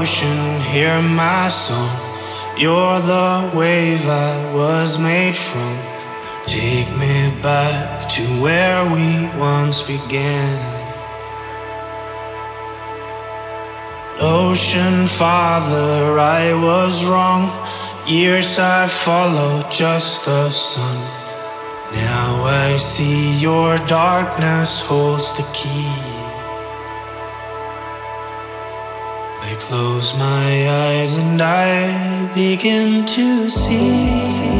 Ocean, hear my song. You're the wave I was made from. Take me back to where we once began. Ocean Father, I was wrong. Years I followed just the sun. Now I see your darkness holds the key. Close my eyes and I begin to see.